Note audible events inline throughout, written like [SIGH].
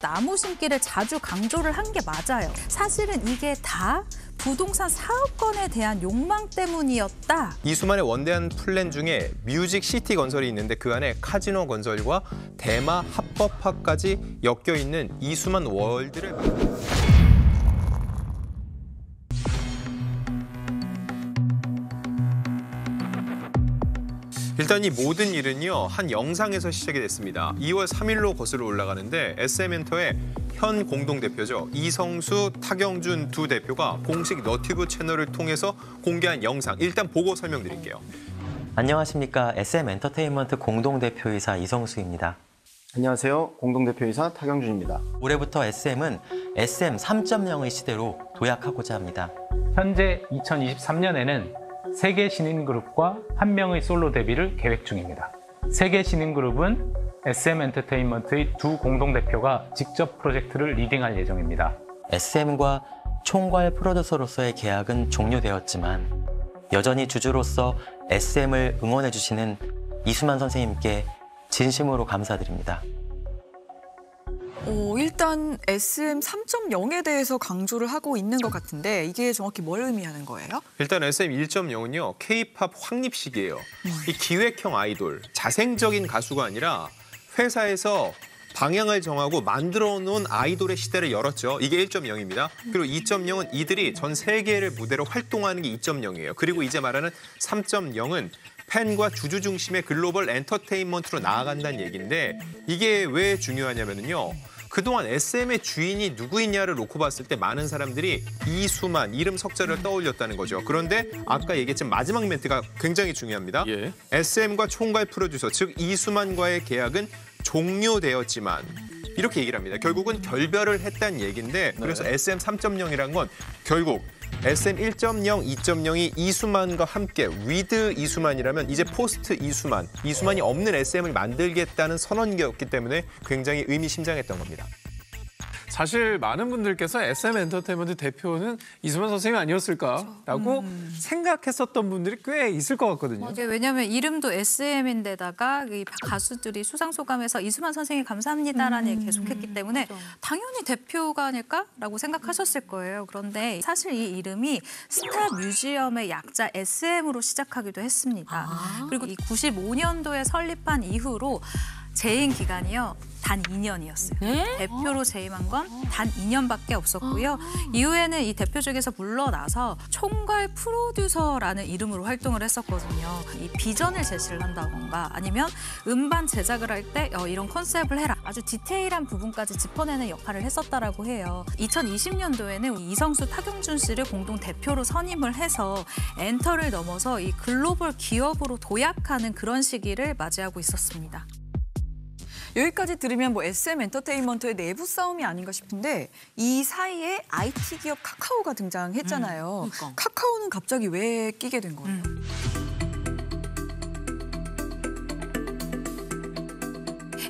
나무 심기를 자주 강조를 한 게 맞아요. 사실은 이게 다 부동산 사업권에 대한 욕망 때문이었다. 이수만의 원대한 플랜 중에 music city 건설이 있는데 그 안에 카지노 건설과 대마 합법화까지 엮여 있는 이수만 월드를 일단 이 모든 일은요 한 영상에서 시작이 됐습니다. 2월 3일로 거슬러 올라가는데 SM엔터의 현 공동 대표죠 이성수, 타경준 두 대표가 공식 너튜브 채널을 통해서 공개한 영상 일단 보고 설명드릴게요. 안녕하십니까 SM 엔터테인먼트 공동 대표이사 이성수입니다. 안녕하세요. 공동대표이사 타경준입니다. 올해부터 SM은 SM 3.0의 시대로 도약하고자 합니다. 현재 2023년에는 세계 신인그룹과 한 명의 솔로 데뷔를 계획 중입니다. 세계 신인그룹은 SM 엔터테인먼트의 두 공동대표가 직접 프로젝트를 리딩할 예정입니다. SM과 총괄 프로듀서로서의 계약은 종료되었지만 여전히 주주로서 SM을 응원해주시는 이수만 선생님께 진심으로 감사드립니다. 어, 일단 SM 3.0에 대해서 강조를 하고 있는 것 같은데 이게 정확히 뭘 의미하는 거예요? 일단 SM 1.0은요 K-팝 확립식이에요. 이 기획형 아이돌, 자생적인 가수가 아니라 회사에서 방향을 정하고 만들어 놓은 아이돌의 시대를 열었죠. 이게 1.0입니다. 그리고 2.0은 이들이 전 세계를 무대로 활동하는 게 2.0이에요. 그리고 이제 말하는 3.0은 팬과 주주 중심의 글로벌 엔터테인먼트로 나아간다는 얘기인데 이게 왜 중요하냐면요. 그동안 SM의 주인이 누구이냐를 놓고 봤을 때 많은 사람들이 이수만, 이름 석자를 떠올렸다는 거죠. 그런데 아까 얘기했지만 마지막 멘트가 굉장히 중요합니다. 예. SM과 총괄 프로듀서, 즉 이수만과의 계약은 종료되었지만 이렇게 얘기를 합니다. 결국은 결별을 했다는 얘기인데 그래서 SM 3.0이란 건 결국 SM 1.0, 2.0이 이수만과 함께 with 이수만이라면 이제 post 이수만, 이수만이 없는 SM을 만들겠다는 선언이었기 때문에 굉장히 의미심장했던 겁니다. 사실 많은 분들께서 SM 엔터테인먼트 대표는 이수만 선생님이 아니었을까라고 생각했었던 분들이 꽤 있을 것 같거든요. 이게 왜냐하면 이름도 SM인데다가 이 가수들이 수상 소감에서 이수만 선생님 감사합니다라는 얘기 계속했기 때문에 당연히 대표가 아닐까라고 생각하셨을 거예요. 그런데 사실 이 이름이 스타 뮤지엄의 약자 SM으로 시작하기도 했습니다. 그리고 이 95년도에 설립한 이후로 재임 기간이요. 단 2년이었어요. 대표로 재임한 건 단 2년밖에 없었고요. 이후에는 이 대표직에서 물러나서 총괄 프로듀서라는 이름으로 활동을 했었거든요. 이 비전을 제시를 한다던가 아니면 음반 제작을 할때 어, 이런 컨셉을 해라. 아주 디테일한 부분까지 짚어내는 역할을 했었다라고 해요. 2020년도에는 이성수 타경준 씨를 공동 대표로 선임을 해서 엔터를 넘어서 이 글로벌 기업으로 도약하는 그런 시기를 맞이하고 있었습니다. 여기까지 들으면 뭐 SM 엔터테인먼트의 내부 싸움이 아닌가 싶은데 이 사이에 IT 기업 카카오가 등장했잖아요. 카카오는 갑자기 왜 끼게 된 거예요?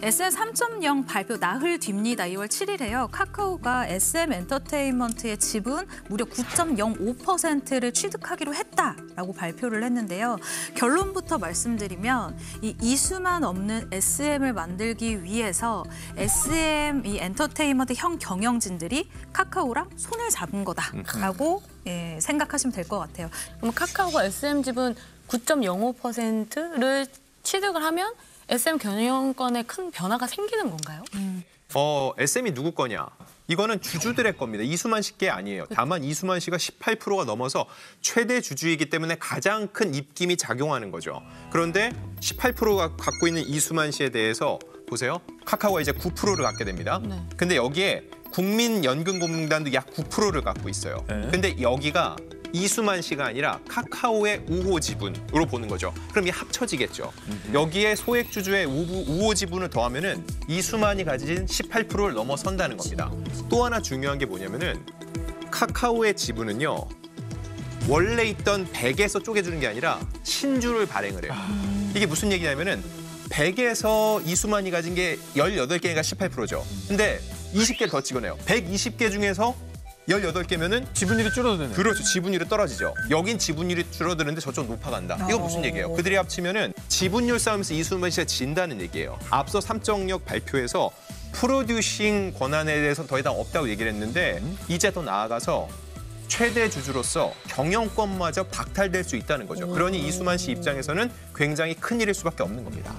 SM 3.0 발표 나흘 뒤입니다. 2월 7일에요. 카카오가 SM 엔터테인먼트의 지분 무려 9.05%를 취득하기로 했다라고 발표를 했는데요. 결론부터 말씀드리면 이 이수만 없는 SM을 만들기 위해서 SM 이 엔터테인먼트 형 경영진들이 카카오랑 손을 잡은 거다라고 예, 생각하시면 될 것 같아요. 그럼 카카오가 SM 지분 9.05%를 취득을 하면 SM 경영권에 큰 변화가 생기는 건가요? 어, SM이 누구 거냐? 이거는 주주들의 겁니다. 이수만 씨게 아니에요. 다만 이수만 씨가 18%가 넘어서 최대 주주이기 때문에 가장 큰 입김이 작용하는 거죠. 그런데 18%가 갖고 있는 이수만 씨에 대해서 보세요. 카카오가 이제 9%를 갖게 됩니다. 근데 여기에 국민연금공단도 약 9%를 갖고 있어요. 근데 여기가 이수만 씨가 아니라 카카오의 우호 지분으로 보는 거죠. 그럼 이 합쳐지겠죠. 여기에 소액 주주의 우호 지분을 더하면은 이수만이 가진 18%를 넘어선다는 겁니다. 또 하나 중요한 게 뭐냐면은 카카오의 지분은요. 원래 있던 100에서 쪼개주는 게 아니라 신주를 발행을 해요. 이게 무슨 얘기냐면은 100에서 이수만이 가진 게 18개가 18%죠. 근데 20개 더 찍어내요. 120개 중에서 18개면은 지분율이 줄어드네. 그렇죠. 지분율이 떨어지죠. 여긴 지분율이 줄어드는데 저쪽 높아간다. 이건 무슨 얘기예요? 그들이 합치면은 지분율 싸움에서 이수만 씨가 진다는 얘기예요. 앞서 3.0 발표에서 프로듀싱 권한에 대해서 더 이상 없다고 얘기를 했는데 이제 더 나아가서 최대 주주로서 경영권마저 박탈될 수 있다는 거죠. 그러니 이수만 씨 입장에서는 굉장히 큰 일일 수밖에 없는 겁니다.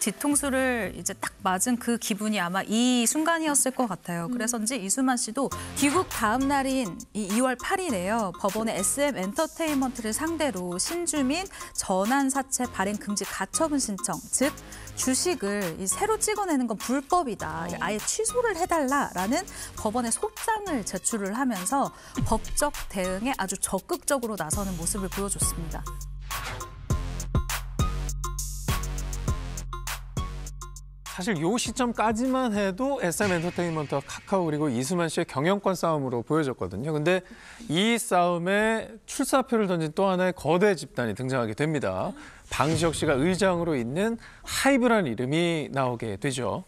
뒤통수를 이제 딱 맞은 그 기분이 아마 이 순간이었을 것 같아요. 그래서인지 이수만 씨도 귀국 다음 날인 이 2월 8일에요. 법원의 SM 엔터테인먼트를 상대로 신주민 전환 사채 발행 금지 가처분 신청, 즉 주식을 이 새로 찍어내는 건 불법이다. 아예 취소를 해달라라는 법원에 소장을 제출을 하면서 법적 대응에 아주 적극적으로 나서는 모습을 보여줬습니다. 사실 요 시점까지만 해도 SM 엔터테인먼트와 카카오 그리고 이수만 씨의 경영권 싸움으로 보여졌거든요. 근데 이 싸움에 출사표를 던진 또 하나의 거대 집단이 등장하게 됩니다. 방시혁 씨가 의장으로 있는 하이브라는 이름이 나오게 되죠.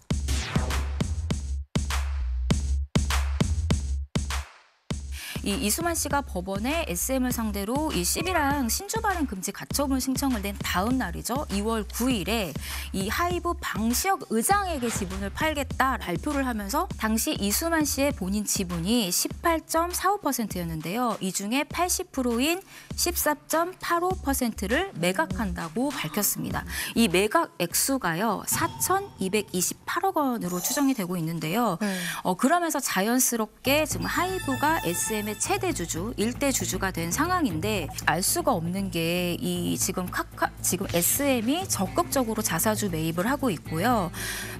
이 이수만 씨가 법원에 SM을 상대로 이 10이랑 신주 발행 금지 가처분 신청을 낸 다음 날이죠. 2월 9일에 이 하이브 방시혁 의장에게 지분을 팔겠다 발표를 하면서 당시 이수만 씨의 본인 지분이 18.45%였는데요. 이 중에 80%인 14.85%를 매각한다고 밝혔습니다. 이 매각 액수가요. 4,228억 원으로 추정이 되고 있는데요. 어, 그러면서 자연스럽게 지금 하이브가 SM의 최대 주주, 일대 주주가 된 상황인데 알 수가 없는 게 이 지금 카카 지금 SM이 적극적으로 자사주 매입을 하고 있고요.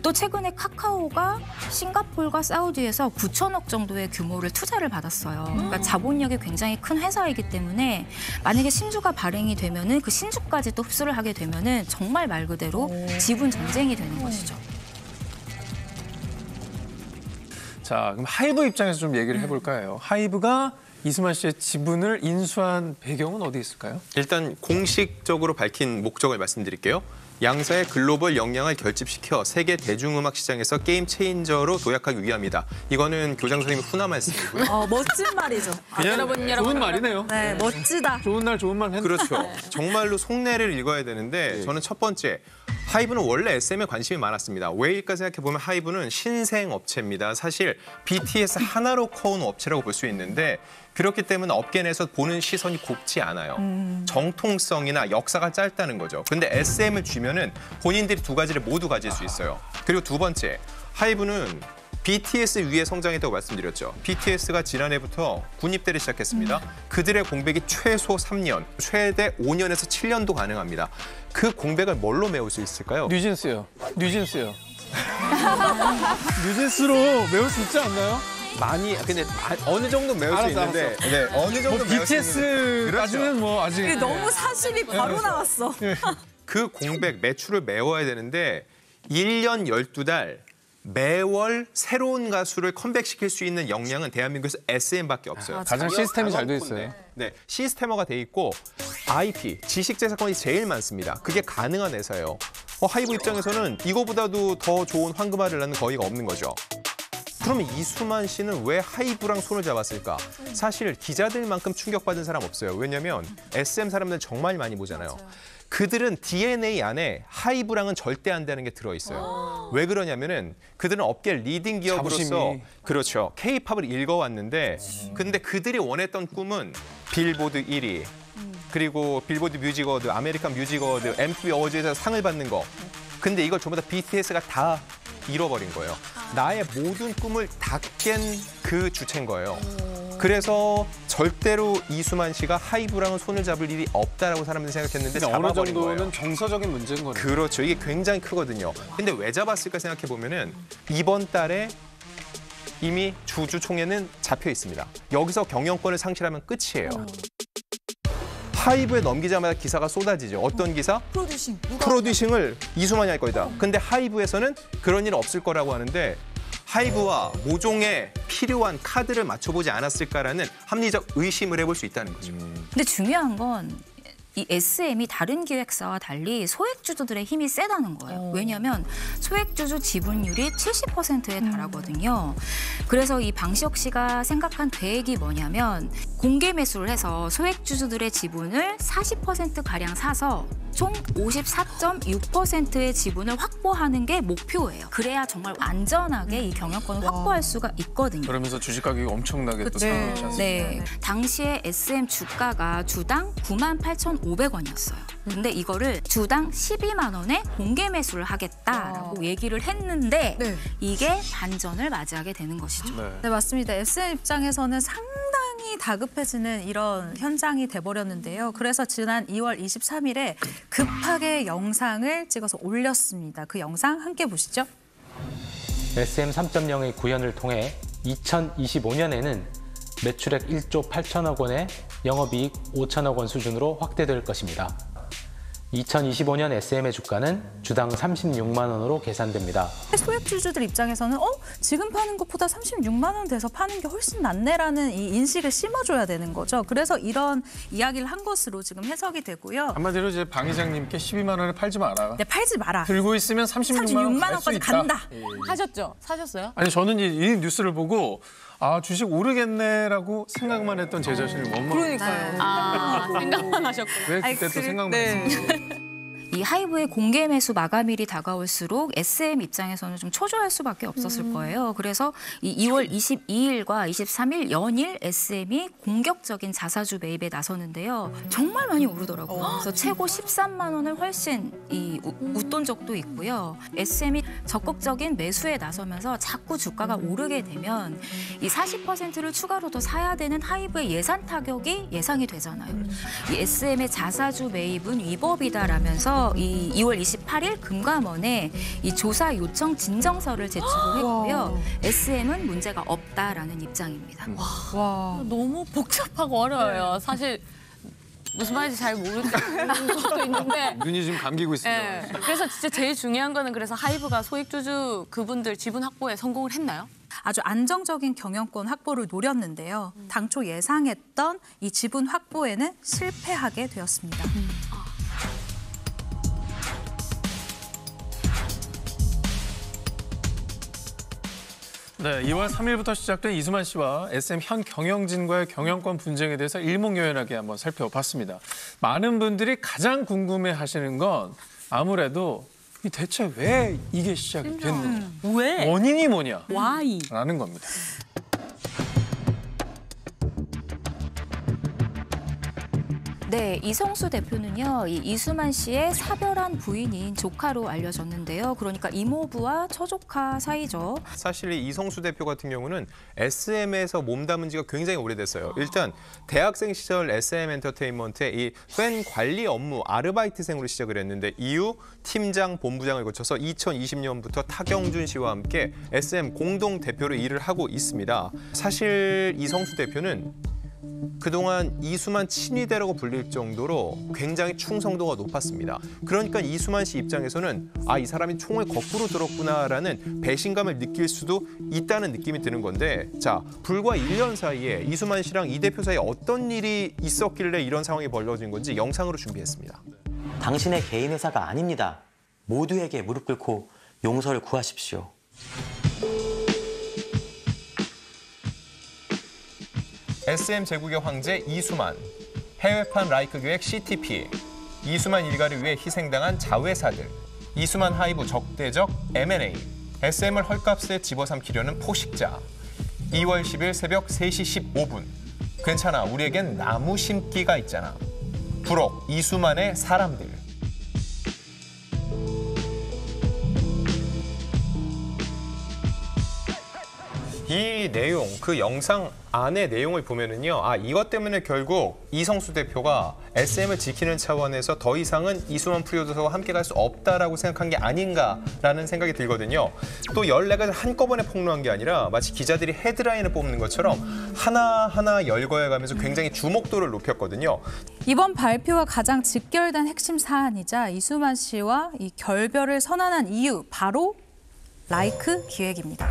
또 최근에 카카오가 싱가폴과 사우디에서 9천억 정도의 규모를 투자를 받았어요. 그러니까 자본력이 굉장히 큰 회사이기 때문에 만약에 신주가 발행이 되면은 그 신주까지 또 흡수를 하게 되면은 정말 말 그대로 지분 전쟁이 되는 것이죠. 자, 그럼 하이브 입장에서 좀 얘기를 해볼까 해요. 하이브가 이수만 씨의 지분을 인수한 배경은 어디 있을까요? 일단 공식적으로 밝힌 목적을 말씀드릴게요. 양사의 글로벌 역량을 결집시켜 세계 대중음악 시장에서 게임 체인저로 도약하기 위함이다. 이거는 교장 선생님의 훈화 말씀이고요. 어, 멋진 말이죠. [LAUGHS] 그냥 좋은 말이네요. 네, 멋지다. 좋은 날 좋은 말 했는데 그렇죠. [LAUGHS] 정말로 속내를 읽어야 되는데 저는 첫 번째 하이브는 원래 SM에 관심이 많았습니다. 왜일까 생각해 보면 하이브는 신생 업체입니다. 사실 BTS 하나로 커온 업체라고 볼 수 있는데 그렇기 때문에 업계 내에서 보는 시선이 곱지 않아요. 정통성이나 역사가 짧다는 거죠. 근데 SM을 쥐면은 본인들이 두 가지를 모두 가질 수 있어요. 그리고 두 번째 하이브는 BTS 위에 성장했다고 말씀드렸죠. BTS가 지난해부터 군입대를 시작했습니다. 그들의 공백이 최소 3년, 최대 5년에서 7년도 가능합니다. 그 공백을 뭘로 메울 수 있을까요? 뉴진스요. 뉴진스요. [LAUGHS] 뉴진스로 메울 수 있지 않나요? 많이 근데 마- 어느 정도 메울 수 알았어, 있는데 네, 어느 정도 뭐 메울 수 있는데 BTS까지는 뭐 아직 이게 너무 사실이 바로 나왔어. 그 공백 매출을 메워야 되는데 1년 12달 매월 새로운 가수를 컴백시킬 수 있는 역량은 대한민국에서 SM밖에 없어요. 가장 시스템이 잘 돼 있어요. 네, 시스템화가 돼 있고 IP, 지식 재산권이 제일 많습니다. 그게 가능한 회사예요. 어, 하이브 입장에서는 이거보다도 더 좋은 황금알을 낳는 거위가 없는 거죠. 그러면 이수만 씨는 왜 하이브랑 손을 잡았을까? 사실 기자들만큼 충격받은 사람 없어요. 왜냐하면 SM 사람들 정말 많이 보잖아요. 그들은 DNA 안에 하이브랑은 절대 안 되는 게 들어있어요. [GASPS] 왜 그러냐면은 그들은 업계 leading 기업으로서 자부심이. 그렇죠. K-팝을 일궈왔는데 근데 그들이 원했던 꿈은 빌보드 1위 그리고 빌보드 뮤직 어워드, 아메리칸 뮤직 어워드, MTV 어워즈에서 상을 받는 거. 근데 이걸 전부 다 BTS가 다 이뤄버린 거예요. 나의 모든 꿈을 다 깬 그 주체인 거예요. 그래서 절대로 이수만 씨가 하이브랑은 손을 잡을 일이 없다라고 사람들이 생각했는데 어느 잡아버린 정도는 거예요. 정서적인 문제인 거네요. 그렇죠. 이게 굉장히 크거든요. 근데 왜 잡았을까 생각해 보면은 이번 달에 이미 주주총회는 잡혀 있습니다. 여기서 경영권을 상실하면 끝이에요. 하이브에 넘기자마자 기사가 쏟아지죠. 어떤 기사? 프로듀싱. 누가 프로듀싱을 이수만이 할 거다. 근데 하이브에서는 그런 일 없을 거라고 하는데 하이브와 모종에 필요한 카드를 맞춰보지 않았을까라는 합리적 의심을 해볼 수 있다는 거죠. 근데 중요한 건 이 SM이 다른 기획사와 달리 소액주주들의 힘이 세다는 거예요. 왜냐하면 소액주주 지분율이 70%에 달하거든요. 그래서 이 방시혁 씨가 생각한 계획이 뭐냐면 공개 매수를 해서 소액주주들의 지분을 40% 가량 사서 총 54.6%의 지분을 확보하는 게 목표예요. 그래야 정말 안전하게 이 경영권을 확보할 수가 있거든요. 그러면서 주식 가격이 엄청나게 또 그쵸. 상승했지 않습니까? 네. 당시에 SM 주가가 주당 98,500원이었어요. 근데 이거를 주당 12만 원에 공개 매수를 하겠다라고 얘기를 했는데 네. 이게 반전을 맞이하게 되는 것이죠. 네. 네, 맞습니다. SM 입장에서는 상당히 다급해지는 이런 현장이 돼버렸는데요. 그래서 지난 2월 23일에 급하게 영상을 찍어서 올렸습니다. 그 영상 함께 보시죠. SM 3.0의 구현을 통해 2025년에는 매출액 1조 8천억 원에 영업이익 5천억 원 수준으로 확대될 것입니다. 2025년 SM의 주가는 주당 36만 원으로 계산됩니다. 소액주주들 입장에서는 어 지금 파는 것보다 36만 원 돼서 파는 게 훨씬 낫네라는 이 인식을 심어줘야 되는 거죠. 그래서 이런 이야기를 한 것으로 지금 해석이 되고요. 한마디로 이제 방 이장님께 12만 원에 팔지 마라. 네, 팔지 마라. 들고 있으면 36만 원 36만 갈수 원까지. 간다. 예, 예. 하셨죠? 사셨어요? 아니 저는 이, 이 뉴스를 보고 아 주식 오르겠네라고 생각만 했던 제 자신을 원망. 그러니까요. 아, 생각만 하셨구나. 왜 그때 또 그- 생각만 네. 이 하이브의 공개 매수 마감일이 다가올수록 SM 입장에서는 좀 초조할 수밖에 없었을 거예요. 그래서 이 2월 22일과 23일 연일 SM이 공격적인 자사주 매입에 나서는데요. 정말 많이 오르더라고요. 그래서 최고 13만 원을 훨씬 이 우- 웃돈 적도 있고요. SM이 적극적인 매수에 나서면서 자꾸 주가가 오르게 되면 이 40%를 추가로 더 사야 되는 하이브의 예산 타격이 예상이 되잖아요. 이 SM의 자사주 매입은 위법이다라면서 이 2월 28일 금감원에 이 조사 요청 진정서를 제출을 [GASPS] 했고요. SM은 문제가 없다라는 입장입니다. 와. 너무 복잡하고 어려워요. 사실 무슨 말인지 잘 모르는 것도 있는데. 눈이 지금 감기고 있습니다. 예. 그래서 진짜 제일 중요한 거는 그래서 하이브가 소액주주 그분들 지분 확보에 성공을 했나요? 아주 안정적인 경영권 확보를 노렸는데요. 당초 예상했던 이 지분 확보에는 실패하게 되었습니다. 네, 2월 3일부터 시작된 이수만 씨와 SM 현 경영진과의 경영권 분쟁에 대해서 일목요연하게 한번 살펴봤습니다. 많은 분들이 가장 궁금해하시는 건 아무래도 이 대체 왜 이게 시작이 됐는지 왜? 원인이 뭐냐? 와이. 라는 겁니다. 네, 이성수 대표는요, 이 이수만 씨의 사별한 부인인 조카로 알려졌는데요. 그러니까 이모부와 처조카 사이죠. 사실 이 이성수 대표 같은 경우는 SM에서 몸담은 지가 굉장히 오래됐어요. 일단 대학생 시절 SM 엔터테인먼트의 이 팬 관리 업무 아르바이트생으로 시작을 했는데 이후 팀장, 본부장을 거쳐서 2020년부터 타경준 씨와 함께 SM 공동 대표로 일을 하고 있습니다. 사실 이성수 대표는 그동안 이수만 친위대라고 불릴 정도로 굉장히 충성도가 높았습니다. 그러니까 이수만 씨 입장에서는 아, 이 사람이 총을 거꾸로 들었구나라는 배신감을 느낄 수도 있다는 느낌이 드는 건데 자, 불과 1년 사이에 이수만 씨랑 이 대표 사이에 어떤 일이 있었길래 이런 상황이 벌어진 건지 영상으로 준비했습니다. 당신의 개인 회사가 아닙니다. 모두에게 무릎 꿇고 용서를 구하십시오. SM 제국의 황제 이수만, 해외판 라이크 교획 CTP, 이수만 일가를 위해 희생당한 자회사들, 이수만 하이브 적대적 M&A, SM을 헐값에 집어삼키려는 포식자. 2월 10일 새벽 3시 15분. 괜찮아, 우리에겐 나무 심기가 있잖아. 부록 이수만의 사람들. 이 내용, 그 영상 안의 내용을 보면은요, 아 이것 때문에 결국 이성수 대표가 SM을 지키는 차원에서 더 이상은 이수만 프로듀서와 함께 갈 수 없다라고 생각한 게 아닌가라는 생각이 들거든요. 또 14가지 한꺼번에 폭로한 게 아니라 마치 기자들이 헤드라인을 뽑는 것처럼 하나하나 열거해가면서 굉장히 주목도를 높였거든요. 이번 발표와 가장 직결된 핵심 사안이자 이수만 씨와 이 결별을 선언한 이유 바로 라이크 기획입니다.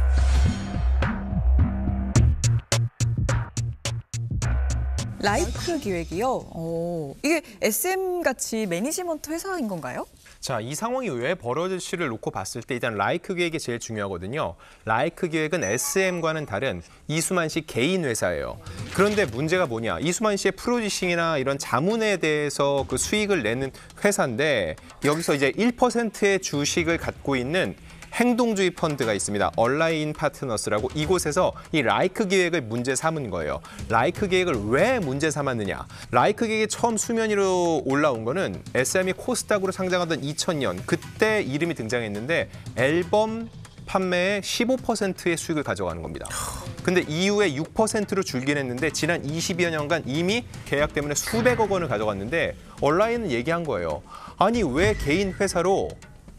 라이크 기획이요. 어, 이게 SM 같이 매니지먼트 회사인 건가요? 자, 이 상황이 왜 벌어졌는지를 놓고 봤을 때 일단 라이크 기획이 제일 중요하거든요. 라이크 기획은 SM과는 다른 이수만 씨 개인 회사예요. 그런데 문제가 뭐냐? 이수만 씨의 프로듀싱이나 이런 자문에 대해서 그 수익을 내는 회사인데 여기서 이제 1%의 주식을 갖고 있는 행동주의 펀드가 있습니다. 얼라인 파트너스라고 이곳에서 이 라이크 기획을 문제 삼은 거예요. 라이크 기획을 왜 문제 삼았느냐? 라이크 기획이 처음 수면 위로 올라온 거는 SM이 코스닥으로 상장하던 2000년 그때 이름이 등장했는데 앨범 판매의 15%의 수익을 가져가는 겁니다. 근데 이후에 6%로 줄긴 했는데 지난 20여 년간 이미 계약 때문에 수백억 원을 가져갔는데 온라인은 얘기한 거예요. 아니 왜 개인 회사로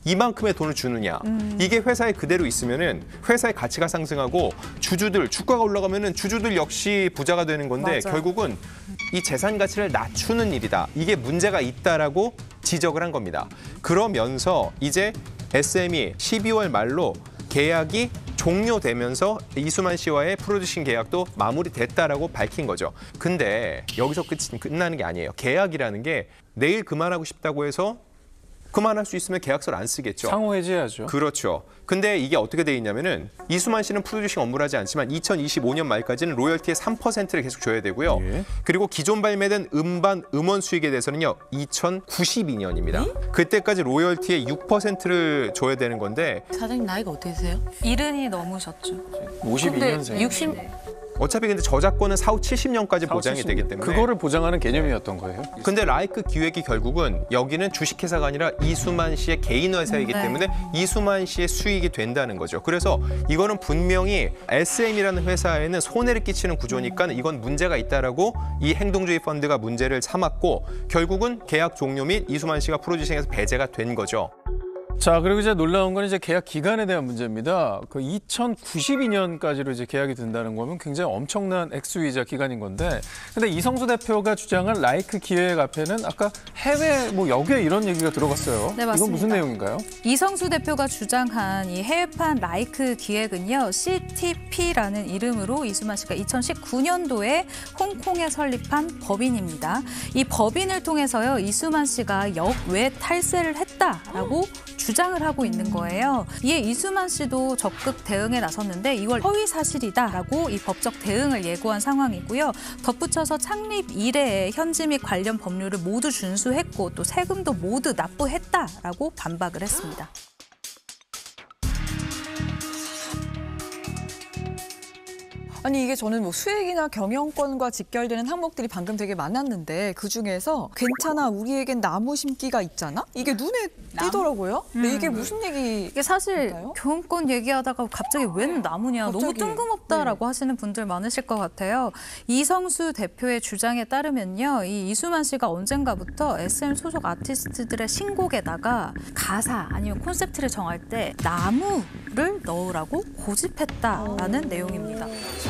이만큼의 돈을 주느냐. 이게 회사에 그대로 있으면은 회사의 가치가 상승하고 주주들 주가가 올라가면은 주주들 역시 부자가 되는 건데 맞아요. 결국은 이 재산 가치를 낮추는 일이다. 이게 문제가 있다라고 지적을 한 겁니다. 그러면서 이제 SM이 12월 말로 계약이 종료되면서 이수만 씨와의 프로듀싱 계약도 마무리됐다라고 밝힌 거죠. 근데 여기서 끝, 끝나는 게 아니에요. 계약이라는 게 내일 그만하고 싶다고 해서 그만할 수 있으면 계약서를 안 쓰겠죠. 상호 해지해야죠. 그렇죠. 근데 이게 어떻게 돼 있냐면은 이수만 씨는 프로듀싱 업무를 하지 않지만 2025년 말까지는 로열티의 3%를 계속 줘야 되고요. 예. 그리고 기존 발매된 음반 음원 수익에 대해서는요. 2092년입니다. 그때까지 로열티의 6%를 줘야 되는 건데 사장님 나이가 어떻게 되세요? 이른이 넘으셨죠. 52년생. 60 어차피 근데 저작권은 4, 70년까지 보장이 되기 때문에 그거를 보장하는 개념이었던 거예요. 근데 라이크 기획이 결국은 여기는 주식회사가 아니라 이수만 씨의 개인 회사이기 네. 때문에 이수만 씨의 수익이 된다는 거죠. 그래서 이거는 분명히 SM이라는 회사에는 손해를 끼치는 구조니까 이건 문제가 있다라고 이 행동주의 펀드가 문제를 삼았고 결국은 계약 종료 및 이수만 씨가 프로듀싱에서 배제가 된 거죠. 자, 그리고 이제 놀라운 건 이제 계약 기간에 대한 문제입니다. 그 2092년까지로 이제 계약이 된다는 거면 굉장히 엄청난 액수이자 기간인 건데, 근데 이성수 대표가 주장한 라이크 기획 앞에는 아까 해외 뭐 여기에 이런 얘기가 들어갔어요. 네, 이건 무슨 맞습니다. 내용인가요? 이성수 대표가 주장한 이 해외판 라이크 기획은요, CTP라는 이름으로 이수만 씨가 2019년도에 홍콩에 설립한 법인입니다. 이 법인을 통해서요, 이수만 씨가 역외 탈세를 했다라고 주장을 하고 있는 거예요. 이에 이수만 씨도 적극 대응에 나섰는데 이걸 허위 사실이다라고 이 법적 대응을 예고한 상황이고요. 덧붙여서 창립 이래에 현지 및 관련 법률을 모두 준수했고 또 세금도 모두 납부했다라고 반박을 했습니다. 아니 이게 저는 뭐 수익이나 경영권과 직결되는 항목들이 방금 되게 많았는데 그 중에서 괜찮아 우리에겐 나무 심기가 있잖아 이게 눈에 띄더라고요. 근데 이게 무슨 얘기? 이게 사실? 교훈권 얘기하다가 갑자기 웬 나무냐 너무 갑자기. 뜬금없다라고 하시는 분들 많으실 것 같아요. 이성수 대표의 주장에 따르면요, 이 이수만 씨가 언젠가부터 SM 소속 아티스트들의 신곡에다가 가사 아니면 콘셉트를 정할 때 나무를 넣으라고 고집했다라는 내용입니다.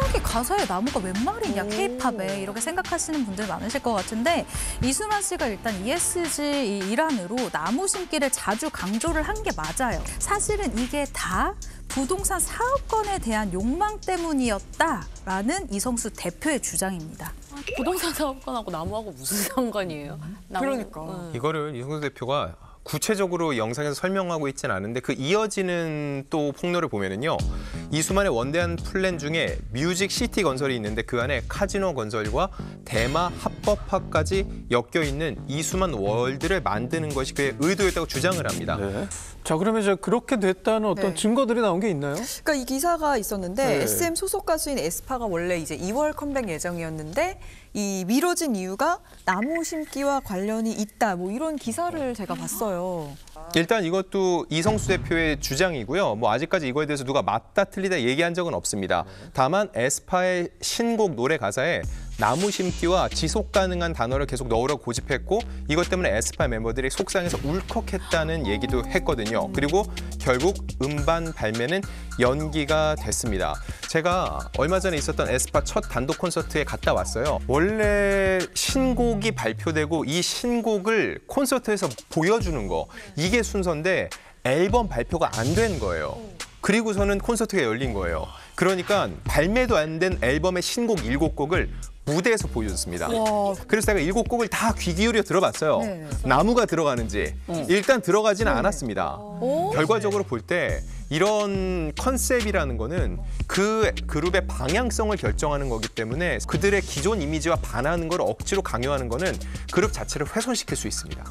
갑자기 가사에 나무가 웬 말이냐 케이팝에 이렇게 생각하시는 분들 많으실 것 같은데 이수만 씨가 일단 ESG 이 일환으로 나무 심기를 자주 강조를 한 게 맞아요. 사실은 이게 다 부동산 사업권에 대한 욕망 때문이었다라는 이성수 대표의 주장입니다. 부동산 사업권하고 나무하고 무슨 상관이에요? 나무- 그러니까. 응. 이거를 이성수 대표가 구체적으로 영상에서 설명하고 있지는 않은데 그 이어지는 또 폭로를 보면은요 이수만의 원대한 플랜 중에 Music City 건설이 있는데 그 안에 카지노 건설과 대마 합법화까지 엮여 있는 이수만 World를 만드는 것이 그의 의도였다고 주장을 합니다. 네. 자, 그러면 이제 그렇게 됐다는 어떤 네. 증거들이 나온 게 있나요? 그러니까 이 기사가 있었는데 네. SM 소속 가수인 에스파가 원래 이제 2월 컴백 예정이었는데 이 미뤄진 이유가 나무 심기와 관련이 있다. 뭐 이런 기사를 제가 봤어요. 일단 이것도 이성수 대표의 주장이고요. 뭐 아직까지 이거에 대해서 누가 맞다 틀리다 얘기한 적은 없습니다. 다만 에스파의 신곡 노래 가사에 나무 심기와 지속 가능한 단어를 계속 넣으라고 고집했고 이것 때문에 에스파 멤버들이 속상해서 울컥했다는 얘기도 했거든요. 그리고 결국 음반 발매는 연기가 됐습니다. 제가 얼마 전에 있었던 에스파 첫 단독 콘서트에 갔다 왔어요. 원래 신곡이 발표되고 이 신곡을 콘서트에서 보여주는 거 이게 순서인데 앨범 발표가 안 된 거예요. 그리고서는 콘서트가 열린 거예요. 그러니까 발매도 안 된 앨범의 신곡 일곱 곡을 무대에서 보여줬습니다. 와. 그래서 제가 일곱 곡을 다 귀 기울여 들어봤어요. 네. 나무가 들어가는지 일단 들어가지는 않았습니다. 결과적으로 볼 때 이런 컨셉이라는 거는 그 그룹의 방향성을 결정하는 거기 때문에 그들의 기존 이미지와 반하는 걸 억지로 강요하는 거는 그룹 자체를 훼손시킬 수 있습니다.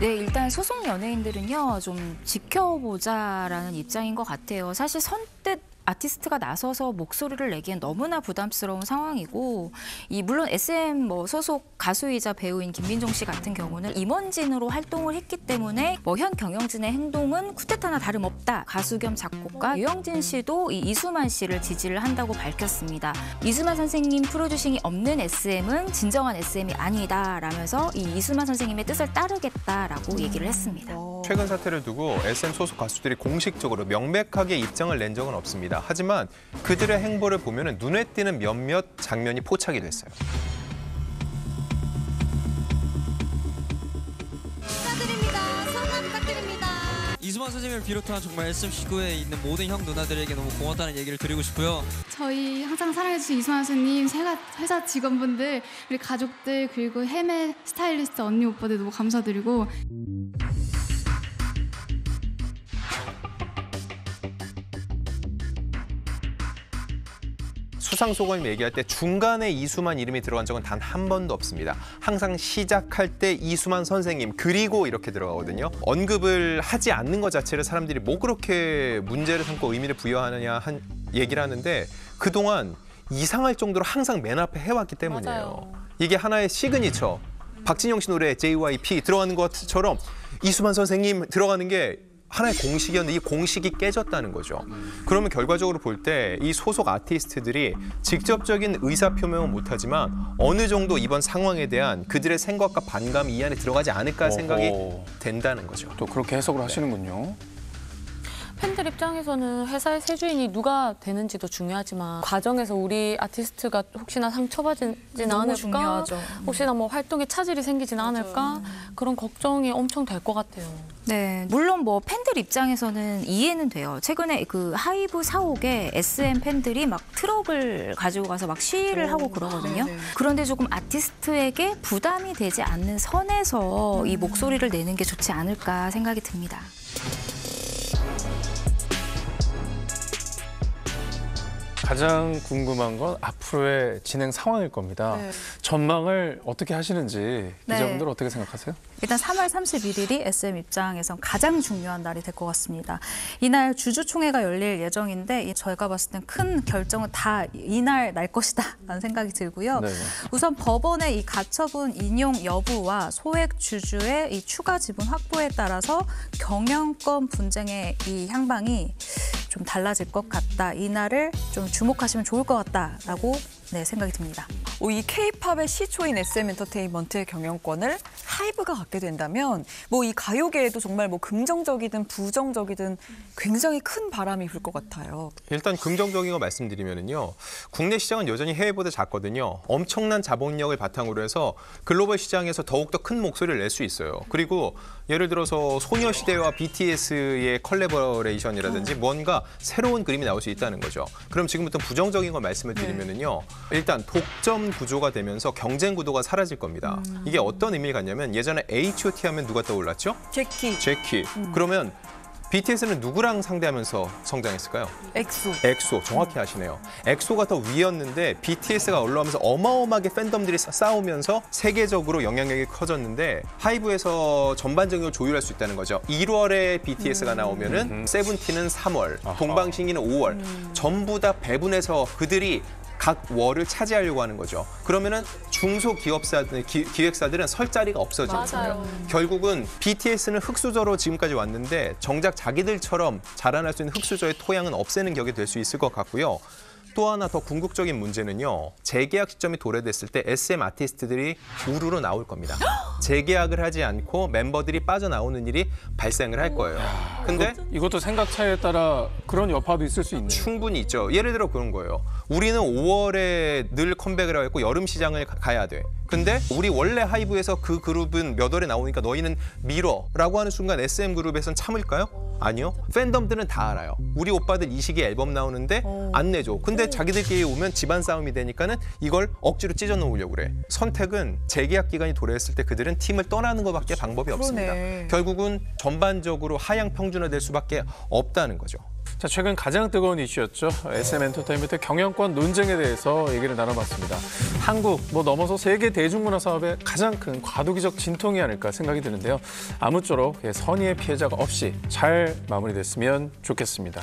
네, 일단 소속 연예인들은요, 좀 지켜보자라는 입장인 것 같아요. 사실 선뜻 아티스트가 나서서 목소리를 내기엔 너무나 부담스러운 상황이고, 이 물론 SM 뭐 소속 가수이자 배우인 김민종 씨 같은 경우는 임원진으로 활동을 했기 때문에 뭐 현 경영진의 행동은 쿠데타나 다름없다. 가수 겸 작곡가 유영진 씨도 이 이수만 씨를 지지를 한다고 밝혔습니다. 이수만 선생님 프로듀싱이 없는 SM은 진정한 SM이 아니다라면서 이 이수만 선생님의 뜻을 따르겠다라고 얘기를 했습니다. 최근 사태를 두고 SM 소속 가수들이 공식적으로 명백하게 입장을 낸 적은 없습니다. 하지만 그들의 행보를 보면 눈에 띄는 몇몇 장면이 포착이 됐어요. 이수만 선생님을 비롯한 정말 SM19에 있는 모든 형 누나들에게 너무 고맙다는 얘기를 드리고 싶고요. 저희 항상 사랑해주신 이수환 선생님, 회사, 회사 직원분들, 우리 가족들, 그리고 해외 스타일리스트 언니 오빠들 너무 감사드리고 수상 소감 얘기할 때 중간에 이수만 이름이 들어간 적은 단 한 번도 없습니다. 항상 시작할 때 이수만 선생님 그리고 이렇게 들어가거든요. 언급을 하지 않는 것 자체를 사람들이 뭐 그렇게 문제를 삼고 의미를 부여하느냐 한 얘기를 하는데 그동안 이상할 정도로 항상 맨 앞에 해왔기 때문이에요. 이게 하나의 시그니처. 박진영 씨 노래 JYP 들어가는 것처럼 이수만 선생님 들어가는 게 하나의 공식이었는데 이 공식이 깨졌다는 거죠. 그러면 결과적으로 볼 때 이 소속 아티스트들이 직접적인 의사 표명은 못하지만 어느 정도 이번 상황에 대한 그들의 생각과 반감이 이 안에 들어가지 않을까 생각이 어허. 된다는 거죠. 또 그렇게 해석을 하시는군요. 팬들 입장에서는 회사의 세주인이 누가 되는지도 중요하지만 과정에서 우리 아티스트가 혹시나 상처받지는 너무 않을까? 중요하죠. 혹시나 뭐 활동에 차질이 생기지는 않을까? 그런 걱정이 엄청 될 것 같아요. 네, 물론 뭐 팬들 입장에서는 이해는 돼요. 최근에 그 하이브 사옥에 SM 팬들이 막 트럭을 가지고 가서 막 시위를 하고 그러거든요. 네네. 그런데 조금 아티스트에게 부담이 되지 않는 선에서 이 목소리를 내는 게 좋지 않을까 생각이 듭니다. 가장 궁금한 건 앞으로의 진행 상황일 겁니다. 네. 전망을 어떻게 하시는지 네. 기자분들 어떻게 생각하세요? 일단 3월 31일이 SM 입장에선 가장 중요한 날이 될 것 같습니다. 이날 주주총회가 열릴 예정인데 이 저희가 봤을 땐 큰 결정은 다 이날 날 것이다 라는 생각이 들고요. 네네. 우선 법원의 이 가처분 인용 여부와 소액 주주의 이 추가 지분 확보에 따라서 경영권 분쟁의 이 향방이 좀 달라질 것 같다. 이 날을 좀 주목하시면 좋을 것 같다라고 네, 생각이 듭니다. 어, 이 K-팝의 시초인 SM 엔터테인먼트의 경영권을 하이브가 갖게 된다면 뭐 이 가요계에도 정말 뭐 긍정적이든 부정적이든 굉장히 큰 바람이 불 것 같아요. 일단 긍정적인 거 말씀드리면은요. 국내 시장은 여전히 해외보다 작거든요. 엄청난 자본력을 바탕으로 해서 글로벌 시장에서 더욱더 큰 목소리를 낼 수 있어요. 그리고 예를 들어서 소녀시대와 BTS의 컬래버레이션이라든지 뭔가 새로운 그림이 나올 수 있다는 거죠. 그럼 지금부터 부정적인 걸 말씀을 드리면은요. 일단 독점 구조가 되면서 경쟁 구도가 사라질 겁니다. 이게 어떤 의미를 갖냐면 예전에 H.O.T 하면 누가 떠올랐죠? 젝키, 젝키. 그러면 BTS는 누구랑 상대하면서 성장했을까요? 엑소. 엑소 정확히 아시네요. 엑소가 더 위였는데 BTS가 올라오면서 어마어마하게 팬덤들이 싸- 싸우면서 세계적으로 영향력이 커졌는데 하이브에서 전반적으로 조율할 수 있다는 거죠. 1월에 BTS가 나오면은 세븐틴은 3월, 동방신기는 5월. 전부 다 배분해서 그들이 각 월을 차지하려고 하는 거죠. 그러면은 중소기업사들, 기, 기획사들은 설 자리가 없어지는 거예요. 결국은 BTS는 흑수저로 지금까지 왔는데 정작 자기들처럼 자라날 수 있는 흑수저의 토양은 없애는 격이 될 수 있을 것 같고요. 또 하나 더 궁극적인 문제는요. 재계약 시점이 도래됐을 때 SM 아티스트들이 우르르 나올 겁니다. [GASPS] 재계약을 하지 않고 멤버들이 빠져나오는 일이 발생을 할 거예요. 근데 이것도 생각 차이에 따라 그런 여파도 있을 수 있네요. 충분히 있죠. 예를 들어 그런 거예요. 우리는 5월에 늘 컴백을 하고 있고 여름 시장을 가- 가야 돼. 근데 우리 원래 하이브에서 그 그룹은 몇 월에 나오니까 너희는 미뤄라고 하는 순간 SM 그룹에선 참을까요? 아니요. 팬덤들은 다 알아요. 우리 오빠들 이 시기에 앨범 나오는데 안 내줘. 근데 자기들끼리 오면 집안 싸움이 되니까는 이걸 억지로 찢어 놓으려고 그래. 선택은 재계약 기간이 도래했을 때 그들은 팀을 떠나는 것밖에 방법이 없습니다. 결국은 전반적으로 하향 평준화될 수밖에 없다는 거죠. 자, 최근 가장 뜨거운 이슈였죠. SM 엔터테인먼트 경영권 논쟁에 대해서 얘기를 나눠봤습니다. 한국, 뭐 넘어서 세계 대중문화 사업의 가장 큰 과도기적 진통이 아닐까 생각이 드는데요. 아무쪼록 예, 선의의 피해자가 없이 잘 마무리됐으면 좋겠습니다.